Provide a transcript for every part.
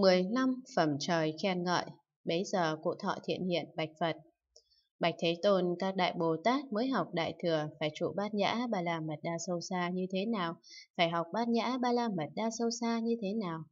15 phẩm trời khen ngợi, bấy giờ cụ thọ thiện hiện bạch Phật. Bạch Thế Tôn, các đại Bồ Tát mới học Đại Thừa phải trụ bát nhã ba la mật đa sâu xa như thế nào, phải học bát nhã ba la mật đa sâu xa như thế nào.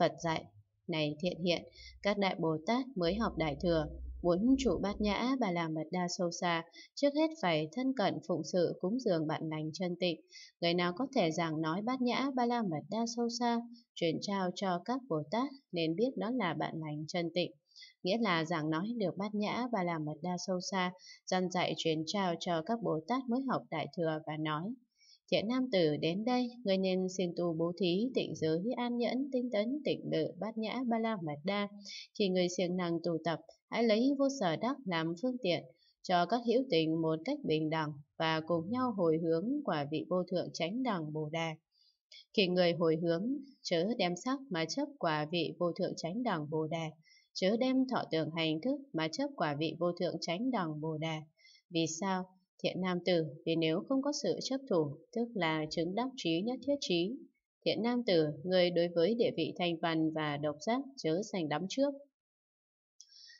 Phật dạy, này thiện hiện, các đại Bồ Tát mới học Đại Thừa, muốn trụ bát nhã ba la mật đa sâu xa, trước hết phải thân cận phụng sự cúng dường bạn lành chân tịnh. Người nào có thể giảng nói bát nhã ba la mật đa sâu xa, truyền trao cho các Bồ Tát nên biết đó là bạn lành chân tịnh nghĩa là giảng nói được bát nhã và làm mật đa sâu xa, dân dạy truyền trao cho các Bồ Tát mới học Đại Thừa và nói, Trẻ nam tử đến đây, người nên siêng tu bố thí, tịnh giới, an nhẫn, tinh tấn, tịnh lự, bát nhã, ba la mật đa. Khi người siêng năng tu tập, hãy lấy vô sở đắc làm phương tiện, cho các hữu tình một cách bình đẳng và cùng nhau hồi hướng quả vị vô thượng chánh đẳng Bồ Đà. Khi người hồi hướng, chớ đem sắc mà chấp quả vị vô thượng chánh đẳng Bồ Đà, chớ đem thọ tưởng hành thức mà chấp quả vị vô thượng chánh đẳng Bồ Đà. Vì sao? Thiện nam tử, vì nếu không có sự chấp thủ, tức là chứng đắc trí nhất thiết trí. Thiện nam tử, người đối với địa vị thành văn và độc giác chớ sành đắm trước.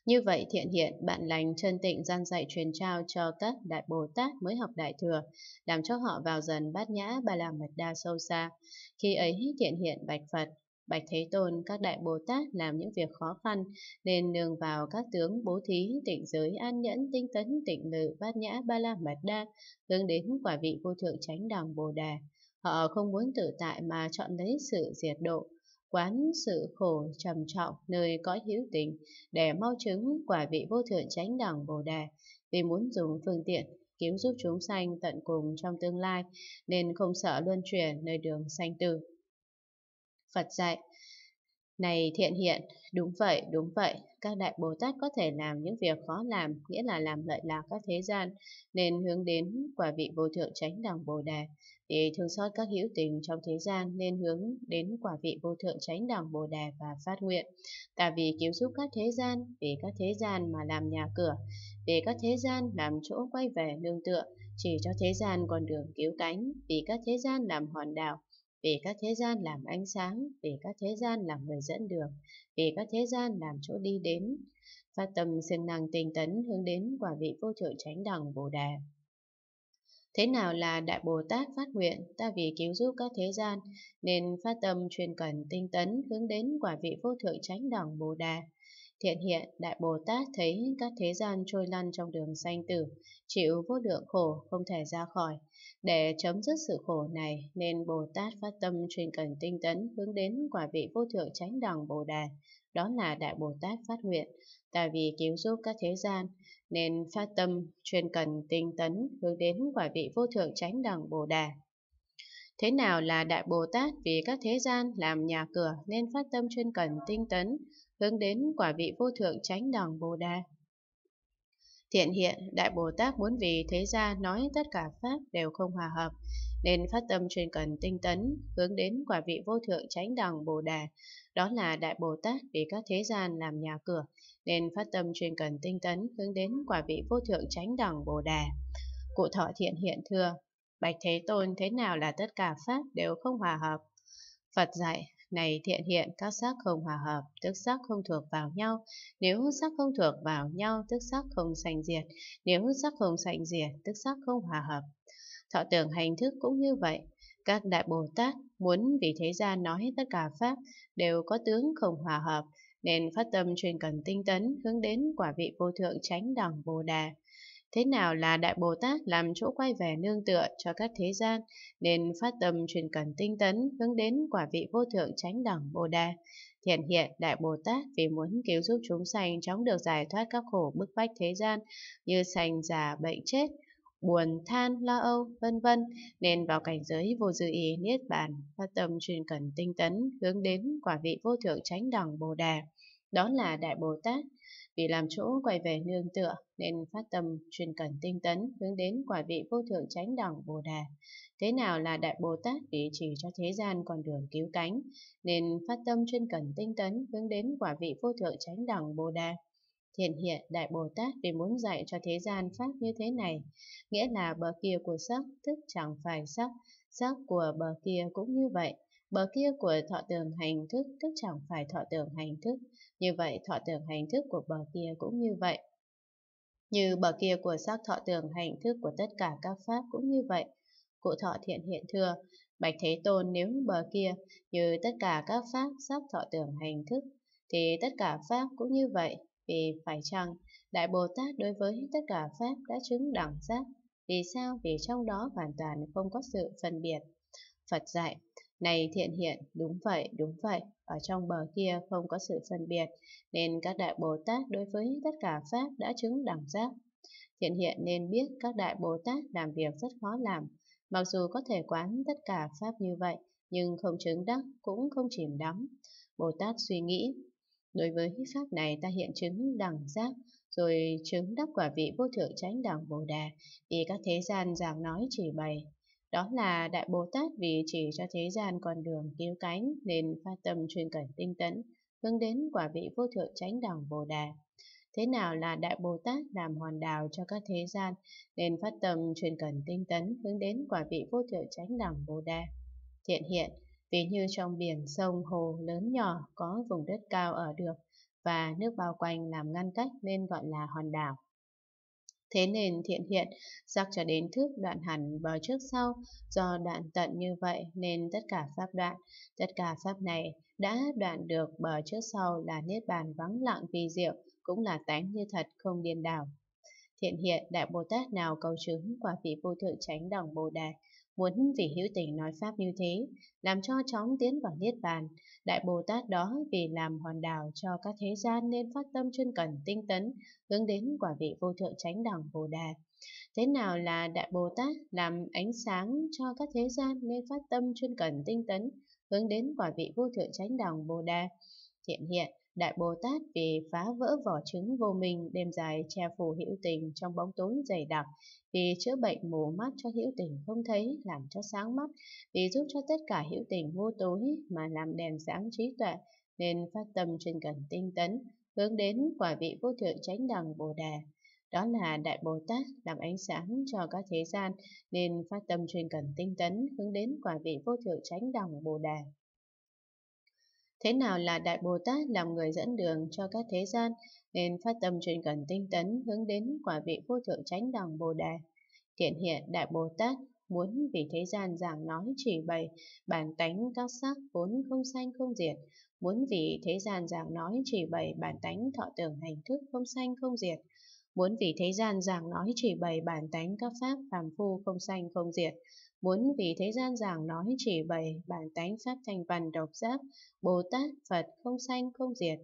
Như vậy thiện hiện, bạn lành chân tịnh gian dạy truyền trao cho các đại Bồ Tát mới học đại thừa, làm cho họ vào dần bát nhã ba la mật đa sâu xa. Khi ấy thiện hiện bạch Phật, Bạch Thế Tôn, các đại Bồ Tát làm những việc khó khăn, nên nương vào các tướng bố thí, tịnh giới, an nhẫn, tinh tấn, tịnh lự, bát nhã, ba la mật đa, hướng đến quả vị vô thượng chánh đẳng Bồ Đà. Họ không muốn tự tại mà chọn lấy sự diệt độ, quán sự khổ trầm trọng nơi cõi hữu tình để mau chứng quả vị vô thượng chánh đẳng Bồ Đà, vì muốn dùng phương tiện cứu giúp chúng sanh tận cùng trong tương lai, nên không sợ luân chuyển nơi đường sanh tử. Phật dạy. Này thiện hiện, đúng vậy, đúng vậy, các đại Bồ Tát có thể làm những việc khó làm, nghĩa là làm lợi lạc các thế gian, nên hướng đến quả vị vô thượng chánh đẳng Bồ Đề. Vì thương xót các hữu tình trong thế gian nên hướng đến quả vị vô thượng chánh đẳng Bồ Đề và phát nguyện. Ta vì cứu giúp các thế gian, vì các thế gian mà làm nhà cửa, vì các thế gian làm chỗ quay về nương tựa, chỉ cho thế gian con đường cứu cánh, vì các thế gian làm hòn đảo, vì các thế gian làm ánh sáng, vì các thế gian làm người dẫn đường, vì các thế gian làm chỗ đi đến. Phát tâm siêng năng tinh tấn hướng đến quả vị vô thượng chánh đẳng Bồ Đề. Thế nào là Đại Bồ Tát phát nguyện, ta vì cứu giúp các thế gian, nên phát tâm chuyên cần tinh tấn hướng đến quả vị vô thượng chánh đẳng Bồ Đề. Thiện hiện, Đại Bồ Tát thấy các thế gian trôi lăn trong đường sanh tử, chịu vô lượng khổ không thể ra khỏi, để chấm dứt sự khổ này, nên Bồ Tát phát tâm chuyên cần tinh tấn hướng đến quả vị vô thượng chánh đẳng Bồ Đà. Đó là Đại Bồ Tát phát nguyện. Tại vì cứu giúp các thế gian, nên phát tâm chuyên cần tinh tấn hướng đến quả vị vô thượng chánh đẳng Bồ Đà. Thế nào là Đại Bồ Tát vì các thế gian làm nhà cửa nên phát tâm chuyên cần tinh tấn hướng đến quả vị vô thượng chánh đẳng Bồ Đà? Thiện hiện, Đại Bồ Tát muốn vì thế gian nói tất cả Pháp đều không hòa hợp, nên phát tâm chuyên cần tinh tấn, hướng đến quả vị vô thượng chánh đẳng Bồ Đà. Đó là Đại Bồ Tát vì các thế gian làm nhà cửa, nên phát tâm chuyên cần tinh tấn, hướng đến quả vị vô thượng chánh đẳng Bồ Đà. Cụ thọ thiện hiện thưa, Bạch Thế Tôn thế nào là tất cả Pháp đều không hòa hợp? Phật dạy, này thiện hiện các sắc không hòa hợp, tức sắc không thuộc vào nhau. Nếu sắc không thuộc vào nhau, tức sắc không sanh diệt. Nếu sắc không sanh diệt, tức sắc không hòa hợp. Thọ tưởng hành thức cũng như vậy. Các đại Bồ Tát muốn vì thế gian nói tất cả Pháp đều có tướng không hòa hợp, nên phát tâm truyền cần tinh tấn hướng đến quả vị vô thượng chánh đẳng Bồ Đà. Thế nào là Đại Bồ Tát làm chỗ quay về nương tựa cho các thế gian, nên phát tâm truyền cần tinh tấn hướng đến quả vị vô thượng chánh đẳng Bồ Đà. Thiện hiện Đại Bồ Tát vì muốn cứu giúp chúng sanh chóng được giải thoát các khổ bức bách thế gian như sanh già bệnh chết, buồn than lo âu vân vân nên vào cảnh giới vô dư ý niết bàn phát tâm truyền cần tinh tấn hướng đến quả vị vô thượng chánh đẳng bồ đà đó là đại bồ tát vì làm chỗ quay về nương tựa nên phát tâm chuyên cần tinh tấn hướng đến quả vị vô thượng chánh đẳng Bồ Đà. Thế nào là Đại Bồ Tát vì chỉ cho thế gian con đường cứu cánh nên phát tâm chuyên cần tinh tấn hướng đến quả vị vô thượng chánh đẳng Bồ Đà. Thiện hiện Đại Bồ Tát vì muốn dạy cho thế gian pháp như thế này, nghĩa là bờ kia của sắc tức chẳng phải sắc, sắc của bờ kia cũng như vậy, Bờ kia của thọ tường hành thức tức chẳng phải thọ tường hành thức, như vậy thọ tưởng hành thức của bờ kia cũng như vậy. Như bờ kia của sắc thọ tưởng hành thức của tất cả các pháp cũng như vậy. Cụ thọ thiện hiện thừa Bạch Thế Tôn nếu bờ kia như tất cả các pháp sắc thọ tưởng hành thức, thì tất cả pháp cũng như vậy, vì phải chăng Đại Bồ Tát đối với tất cả pháp đã chứng đẳng giác. Vì sao? Vì trong đó hoàn toàn không có sự phân biệt. Phật dạy, này thiện hiện, đúng vậy, đúng vậy, ở trong bờ kia không có sự phân biệt, nên các đại Bồ Tát đối với tất cả Pháp đã chứng đẳng giác. Thiện hiện nên biết các đại Bồ Tát làm việc rất khó làm, mặc dù có thể quán tất cả Pháp như vậy, nhưng không chứng đắc cũng không chìm đắm. Bồ Tát suy nghĩ, đối với Pháp này ta hiện chứng đẳng giác, rồi chứng đắc quả vị vô thượng chánh đẳng Bồ Đà, vì các thế gian giảng nói chỉ bày, đó là Đại Bồ Tát vì chỉ cho thế gian con đường cứu cánh nên phát tâm chuyên cần tinh tấn, hướng đến quả vị vô thượng chánh đẳng Bồ Đà. Thế nào là Đại Bồ Tát làm hòn đảo cho các thế gian nên phát tâm chuyên cần tinh tấn hướng đến quả vị vô thượng chánh đẳng Bồ Đà. Thiện hiện, ví như trong biển sông hồ lớn nhỏ có vùng đất cao ở được và nước bao quanh làm ngăn cách nên gọi là hòn đảo. Thế nên thiện hiện, giác cho đến thức đoạn hẳn bờ trước sau, do đoạn tận như vậy nên tất cả pháp đoạn, tất cả pháp này đã đoạn được bờ trước sau là niết bàn vắng lặng vi diệu, cũng là tánh như thật không điên đảo. Thiện hiện Đại Bồ Tát nào cầu chứng quả vị vô thượng chánh đẳng Bồ Đề, muốn vì hữu tình nói pháp như thế, làm cho chóng tiến vào niết bàn. Đại Bồ Tát đó vì làm hòn đảo cho các thế gian nên phát tâm chuyên cần tinh tấn, hướng đến quả vị vô thượng chánh đẳng Bồ Đề. Thế nào là Đại Bồ Tát làm ánh sáng cho các thế gian nên phát tâm chuyên cần tinh tấn, hướng đến quả vị vô thượng chánh đẳng Bồ Đề. Thiện hiện, Đại Bồ Tát vì phá vỡ vỏ trứng vô minh đêm dài che phủ hữu tình trong bóng tối dày đặc, vì chữa bệnh mù mắt cho hữu tình không thấy làm cho sáng mắt, vì giúp cho tất cả hữu tình vô tối mà làm đèn sáng trí tuệ, nên phát tâm chuyên cần tinh tấn, hướng đến quả vị vô thượng chánh đẳng Bồ Đề. Đó là Đại Bồ Tát làm ánh sáng cho các thế gian, nên phát tâm chuyên cần tinh tấn, hướng đến quả vị vô thượng chánh đẳng Bồ Đề. Thế nào là Đại Bồ Tát làm người dẫn đường cho các thế gian, nên phát tâm chuyên cần tinh tấn hướng đến quả vị vô thượng chánh đẳng Bồ Đề. Tiện hiện Đại Bồ Tát muốn vì thế gian giảng nói chỉ bày bản tánh các sắc vốn không sanh không diệt, muốn vì thế gian giảng nói chỉ bày bản tánh thọ tưởng hành thức không sanh không diệt, muốn vì thế gian giảng nói chỉ bày bản tánh các pháp phàm phu không sanh không diệt, muốn vì thế gian giảng nói chỉ bày bản tánh pháp thành văn độc giác, Bồ Tát, Phật không sanh không diệt,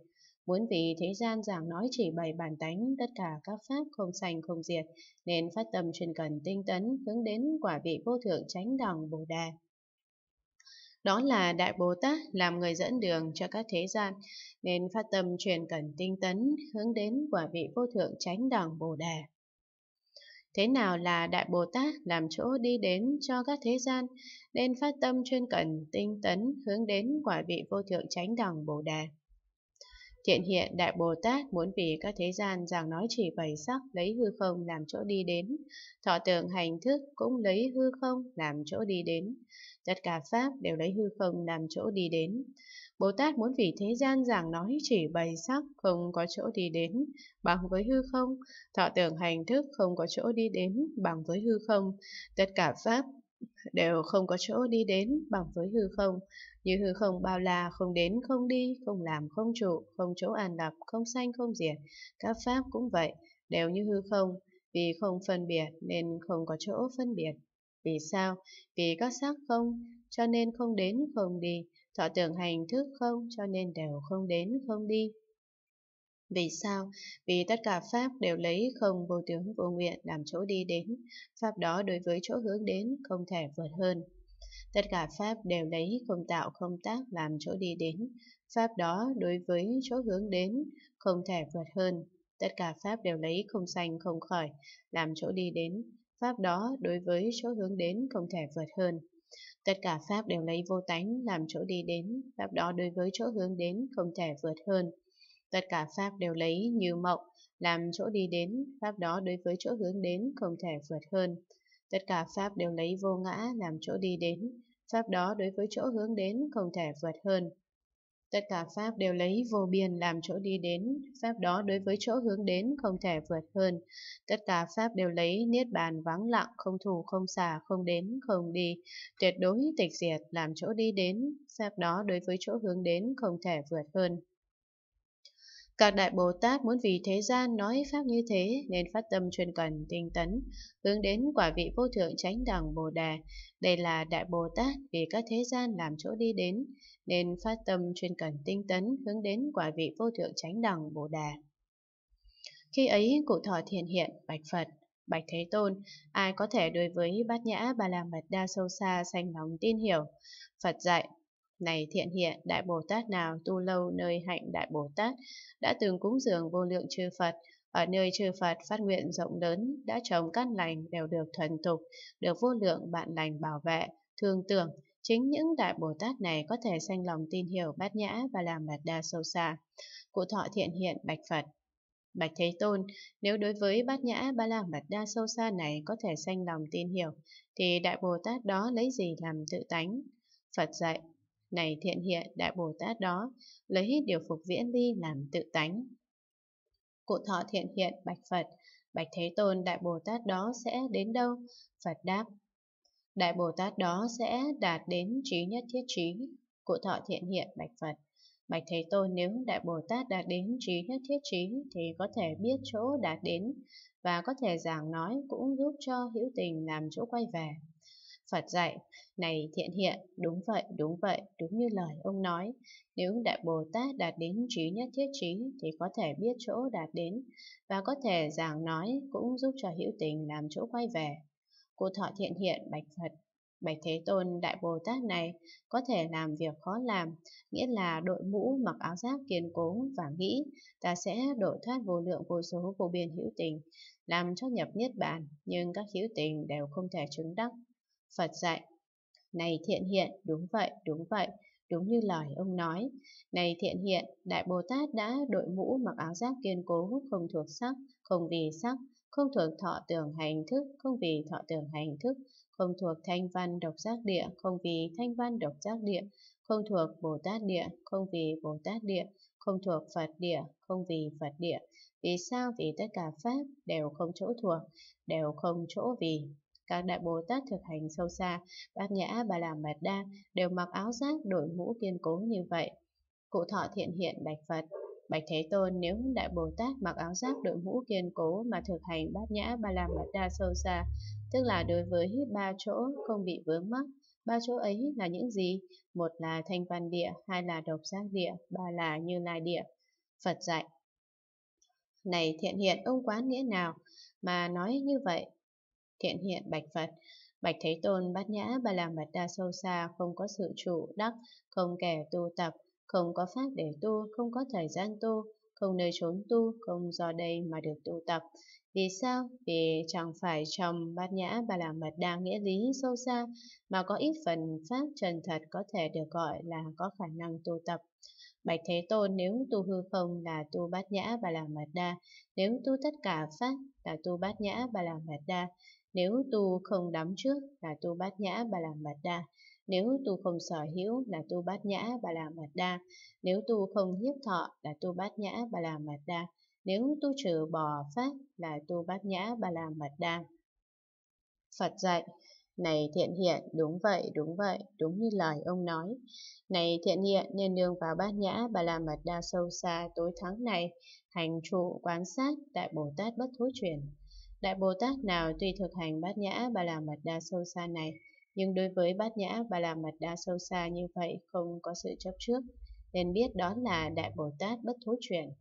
muốn vì thế gian giảng nói chỉ bày bản tánh tất cả các pháp không sanh không diệt, nên phát tâm chuyên cần tinh tấn hướng đến quả vị vô thượng chánh đẳng Bồ Đà. Đó là Đại Bồ Tát làm người dẫn đường cho các thế gian, nên phát tâm truyền cần tinh tấn hướng đến quả vị vô thượng chánh đẳng Bồ Đà. Thế nào là Đại Bồ Tát làm chỗ đi đến cho các thế gian, nên phát tâm chuyên cần tinh tấn hướng đến quả vị vô thượng chánh đẳng Bồ Đà. Thiện hiện Đại Bồ Tát muốn vì các thế gian giảng nói chỉ bày sắc lấy hư không làm chỗ đi đến, thọ tưởng hành thức cũng lấy hư không làm chỗ đi đến. Tất cả Pháp đều lấy hư không làm chỗ đi đến. Bồ Tát muốn vì thế gian giảng nói chỉ bày sắc không có chỗ đi đến bằng với hư không, thọ tưởng hành thức không có chỗ đi đến bằng với hư không, tất cả Pháp đều không có chỗ đi đến bằng với hư không, như hư không bao la không đến không đi, không làm không trụ, không chỗ an lập, không sanh không diệt. Các Pháp cũng vậy, đều như hư không, vì không phân biệt nên không có chỗ phân biệt. Vì sao? Vì các sắc không, cho nên không đến không đi, thọ tưởng hành thức không cho nên đều không đến không đi. Vì sao? Vì tất cả Pháp đều lấy không vô tướng vô nguyện làm chỗ đi đến, Pháp đó đối với chỗ hướng đến không thể vượt hơn. Tất cả Pháp đều lấy không tạo không tác làm chỗ đi đến, Pháp đó đối với chỗ hướng đến không thể vượt hơn. Tất cả Pháp đều lấy không sanh không khởi làm chỗ đi đến, Pháp đó đối với chỗ hướng đến không thể vượt hơn. Tất cả Pháp đều lấy vô tánh làm chỗ đi đến, Pháp đó đối với chỗ hướng đến không thể vượt hơn. Tất cả Pháp đều lấy như mộng làm chỗ đi đến, Pháp đó đối với chỗ hướng đến không thể vượt hơn. Tất cả Pháp đều lấy vô ngã làm chỗ đi đến, pháp đó đối với chỗ hướng đến không thể vượt hơn. Tất cả pháp đều lấy vô biên làm chỗ đi đến, pháp đó đối với chỗ hướng đến không thể vượt hơn. Tất cả pháp đều lấy niết bàn vắng lặng, không thủ, không xả, không đến, không đi, tuyệt đối tịch diệt làm chỗ đi đến, pháp đó đối với chỗ hướng đến không thể vượt hơn. Các đại Bồ Tát muốn vì thế gian nói pháp như thế nên phát tâm chuyên cần tinh tấn, hướng đến quả vị vô thượng chánh đẳng Bồ Đề. Đây là đại Bồ Tát vì các thế gian làm chỗ đi đến, nên phát tâm chuyên cần tinh tấn hướng đến quả vị vô thượng chánh đẳng Bồ Đề. Khi ấy cụ thọ thiền hiện bạch Phật, bạch Thế Tôn, ai có thể đối với bát nhã ba la mật đa sâu xa sanh lòng tin hiểu. Phật dạy, này thiện hiện, Đại Bồ Tát nào tu lâu nơi hạnh Đại Bồ Tát, đã từng cúng dường vô lượng chư Phật, ở nơi chư Phật phát nguyện rộng lớn, đã trồng căn lành đều được thuần tục, được vô lượng bạn lành bảo vệ, thương tưởng. Chính những Đại Bồ Tát này có thể sanh lòng tin hiểu bát nhã và làm bạt đa sâu xa. Cụ thọ thiện hiện bạch Phật, Bạch Thế Tôn, nếu đối với bát nhã ba la mật đa sâu xa này có thể sanh lòng tin hiểu, thì Đại Bồ Tát đó lấy gì làm tự tánh? Phật dạy, này thiện hiện Đại Bồ Tát đó, lấy điều phục viễn ly làm tự tánh. Cụ thọ thiện hiện bạch Phật, bạch Thế Tôn Đại Bồ Tát đó sẽ đến đâu? Phật đáp, Đại Bồ Tát đó sẽ đạt đến trí nhất thiết trí. Cụ thọ thiện hiện bạch Phật, Bạch Thế Tôn nếu Đại Bồ Tát đạt đến trí nhất thiết trí thì có thể biết chỗ đạt đến và có thể giảng nói cũng giúp cho hữu tình làm chỗ quay về. Phật dạy, này thiện hiện, đúng vậy, đúng vậy, đúng như lời ông nói. Nếu Đại Bồ Tát đạt đến trí nhất thiết trí thì có thể biết chỗ đạt đến và có thể giảng nói cũng giúp cho hữu tình làm chỗ quay về. Cô thọ thiện hiện bạch Phật, bạch Thế Tôn Đại Bồ Tát này có thể làm việc khó làm, nghĩa là đội mũ mặc áo giáp kiên cố và nghĩ ta sẽ độ thoát vô lượng vô số vô biên hữu tình, làm cho nhập niết bàn, nhưng các hữu tình đều không thể chứng đắc. Phật dạy, này thiện hiện, đúng vậy, đúng vậy, đúng như lời ông nói. Này thiện hiện, Đại Bồ Tát đã đội mũ mặc áo giáp kiên cố, không thuộc sắc, không vì sắc, không thuộc thọ tưởng hành thức, không vì thọ tưởng hành thức, không thuộc thanh văn độc giác địa, không vì thanh văn độc giác địa, không thuộc Bồ Tát địa, không vì Bồ Tát địa, không thuộc Phật địa, không vì Phật địa. Vì sao? Vì tất cả Pháp đều không chỗ thuộc, đều không chỗ vì. Các đại Bồ Tát thực hành sâu xa, bát nhã, bà la mật đa đều mặc áo giáp đội mũ kiên cố như vậy. Cụ thọ thiện hiện bạch Phật, Bạch Thế Tôn nếu Đại Bồ Tát mặc áo giáp đội mũ kiên cố mà thực hành bát nhã ba la mật đa sâu xa, tức là đối với ba chỗ không bị vướng mắc. Ba chỗ ấy là những gì? Một là thanh văn địa, hai là độc giác địa, ba là như lai địa. Phật dạy. Này thiện hiện ông quán nghĩa nào mà nói như vậy? Thiện hiện bạch Phật. Bạch Thế Tôn bát nhã ba la mật đa sâu xa, không có sự trụ đắc, không kẻ tu tập, không có pháp để tu, không có thời gian tu, không nơi trốn tu, không do đây mà được tu tập. Vì sao? Vì chẳng phải trong bát nhã ba la mật đa nghĩa lý sâu xa, mà có ít phần pháp trần thật có thể được gọi là có khả năng tu tập. Bạch Thế Tôn nếu tu hư không là tu bát nhã ba la mật đa, nếu tu tất cả pháp là tu bát nhã ba la mật đa, nếu tu không đắm trước là tu bát nhã bà la mật đa. Nếu tu không sở hữu là tu bát nhã bà la mật đa. Nếu tu không hiếp thọ là tu bát nhã bà la mật đa. Nếu tu trừ bỏ pháp là tu bát nhã bà la mật đa. Phật dạy, này thiện hiện, đúng vậy, đúng vậy, đúng như lời ông nói. Này thiện hiện, nên nương vào bát nhã bà la mật đa sâu xa tối thắng này, hành trụ quan sát tại Bồ Tát bất thối chuyển. Đại Bồ Tát nào tuy thực hành bát nhã bà la mật đa sâu xa này, nhưng đối với bát nhã bà la mật đa sâu xa như vậy không có sự chấp trước, nên biết đó là Đại Bồ Tát bất thối chuyển.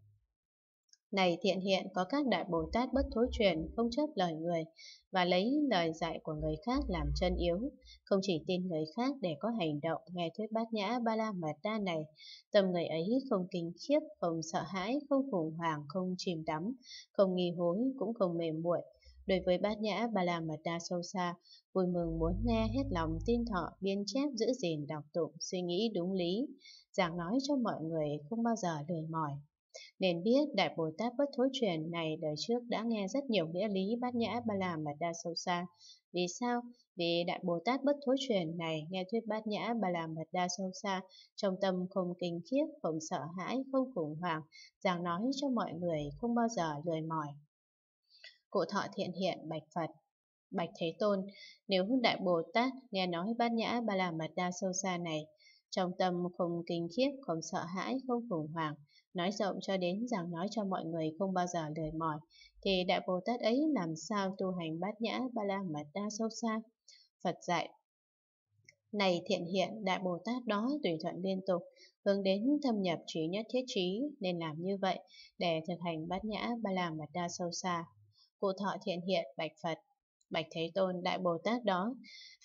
Này thiện hiện có các Đại Bồ Tát bất thối chuyển, không chấp lời người, và lấy lời dạy của người khác làm chân yếu, không chỉ tin người khác để có hành động nghe thuyết bát nhã ba la mật đa này. Tâm người ấy không kinh khiếp, không sợ hãi, không khủng hoảng, không chìm đắm, không nghi hối, cũng không mềm muội Đối với bát nhã ba la mật đa sâu xa, vui mừng muốn nghe hết lòng tin thọ, biên chép, giữ gìn, đọc tụng, suy nghĩ đúng lý, giảng nói cho mọi người không bao giờ lười mỏi. Nên biết Đại Bồ Tát Bất Thối Truyền này đời trước đã nghe rất nhiều nghĩa lý bát nhã ba la mật đa sâu xa. Vì sao? Vì Đại Bồ Tát Bất Thối Truyền này nghe thuyết bát nhã ba la mật đa sâu xa, trong tâm không kinh khiếp, không sợ hãi, không khủng hoảng, giảng nói cho mọi người không bao giờ lười mỏi. Cụ thọ thiện hiện bạch Phật Bạch Thế Tôn, nếu Đại Bồ Tát nghe nói bát nhã ba la mật đa sâu xa này, trong tâm không kinh khiếp, không sợ hãi, không khủng hoảng, nói rộng cho đến rằng nói cho mọi người không bao giờ lười mỏi, thì Đại Bồ Tát ấy làm sao tu hành bát nhã ba la mật đa sâu xa? Phật dạy, này thiện hiện, Đại Bồ Tát đó tùy thuận liên tục, hướng đến thâm nhập trí nhất thiết trí, nên làm như vậy để thực hành bát nhã ba la mật đa sâu xa. Cụ thọ thiện hiện, bạch Phật, Bạch Thế Tôn Đại Bồ Tát đó,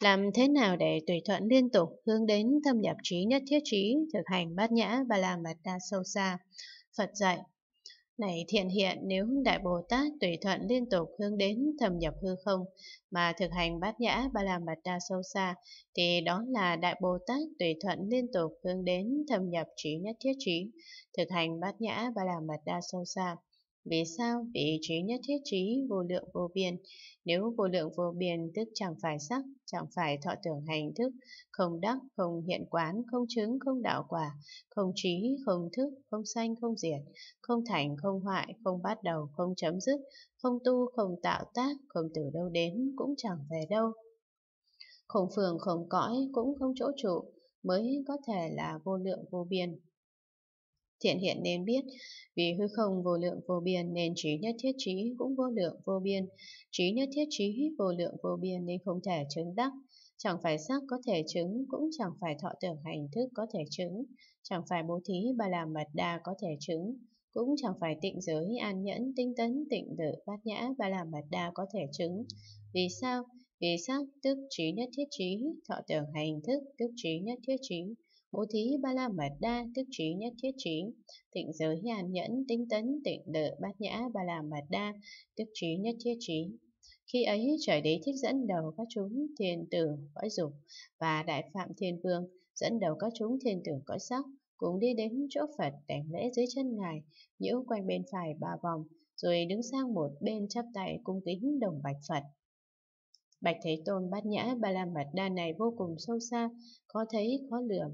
làm thế nào để tùy thuận liên tục hướng đến thâm nhập trí nhất thiết trí, thực hành bát nhã và làm mật đa sâu xa. Phật dạy, này thiện hiện nếu Đại Bồ Tát tùy thuận liên tục hướng đến thâm nhập hư không mà thực hành bát nhã ba la mật đa sâu xa thì đó là Đại Bồ Tát tùy thuận liên tục hướng đến thâm nhập trí nhất thiết trí, thực hành bát nhã ba la mật đa sâu xa. Vì sao? Vì trí nhất thiết trí vô lượng vô biên. Nếu vô lượng vô biên tức chẳng phải sắc, chẳng phải thọ tưởng hành thức, không đắc, không hiện quán, không chứng, không đạo quả, không trí, không thức, không sanh, không diệt, không thành, không hoại, không bắt đầu, không chấm dứt, không tu, không tạo tác, không từ đâu đến, cũng chẳng về đâu. Không phường, không cõi, cũng không chỗ trụ, mới có thể là vô lượng vô biên. Thiện hiện nên biết, vì hư không vô lượng vô biên nên trí nhất thiết trí cũng vô lượng vô biên. Trí nhất thiết trí vô lượng vô biên nên không thể chứng đắc. Chẳng phải sắc có thể chứng, cũng chẳng phải thọ tưởng hành thức có thể chứng. Chẳng phải bố thí bà làm mật đa có thể chứng. Cũng chẳng phải tịnh giới, an nhẫn, tinh tấn, tịnh tự, bát nhã, bà làm mật đa có thể chứng. Vì sao? Vì sắc tức trí nhất thiết trí, thọ tưởng hành thức tức trí nhất thiết trí. Bố thí ba la mật đa, tức trí nhất thiết trí, tịnh giới nhàn nhẫn, tinh tấn, tịnh đợ bát nhã, ba la mật đa, tức trí nhất thiết trí. Khi ấy trời đế thích dẫn đầu các chúng thiên tử cõi dục và đại phạm thiên vương dẫn đầu các chúng thiên tử cõi sắc cùng đi đến chỗ Phật đảnh lễ dưới chân ngài, nhiễu quanh bên phải ba vòng, rồi đứng sang một bên chắp tay cung kính đồng bạch Phật. Bạch Thế Tôn bát nhã ba la mật đa này vô cùng sâu xa, khó thấy khó lường,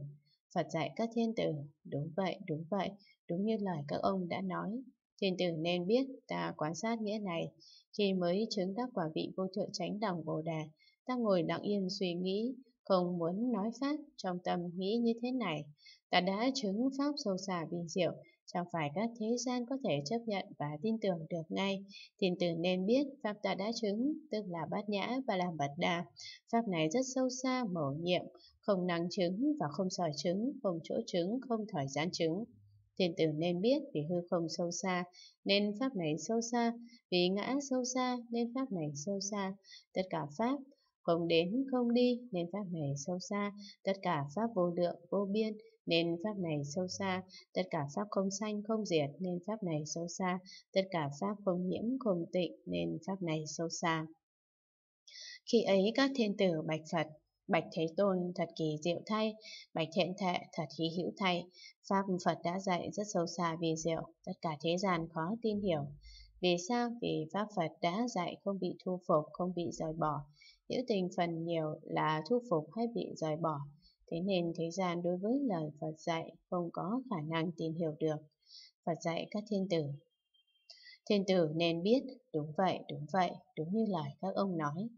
Phật dạy các thiên tử, đúng vậy, đúng vậy, đúng như lời các ông đã nói. Thiên tử nên biết ta quan sát nghĩa này, khi mới chứng đắc quả vị vô thượng chánh đẳng Bồ Đà, ta ngồi lặng yên suy nghĩ, không muốn nói pháp, trong tâm nghĩ như thế này. Ta đã chứng pháp sâu xa vi diệu, chẳng phải các thế gian có thể chấp nhận và tin tưởng được ngay. Thiền tử nên biết pháp ta đã chứng, tức là bát nhã và làm bật đà. Pháp này rất sâu xa, mầu nhiệm, không năng chứng và không sỏi chứng, không chỗ chứng, không thời gian chứng. Thiên tử nên biết vì hư không sâu xa, nên pháp này sâu xa, vì ngã sâu xa, nên pháp này sâu xa. Tất cả pháp không đến không đi, nên pháp này sâu xa. Tất cả pháp vô lượng, vô biên, nên pháp này sâu xa. Tất cả pháp không sanh, không diệt, nên pháp này sâu xa. Tất cả pháp không nhiễm, không tịnh, nên pháp này sâu xa. Khi ấy các thiên tử bạch Phật Bạch Thế Tôn thật kỳ diệu thay, Bạch Thiện Thệ thật hí hữu thay. Pháp Phật đã dạy rất sâu xa vì diệu, tất cả thế gian khó tin hiểu. Vì sao? Vì Pháp Phật đã dạy không bị thu phục, không bị rời bỏ. Hữu tình phần nhiều là thu phục hay bị rời bỏ. Thế nên thế gian đối với lời Phật dạy không có khả năng tìm hiểu được. Phật dạy các thiên tử. Thiên tử nên biết, đúng vậy, đúng vậy, đúng như lời các ông nói.